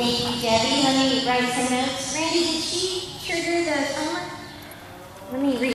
Thank you, Debbie. Let me write some notes. Randy, did she trigger the timer? Let me read.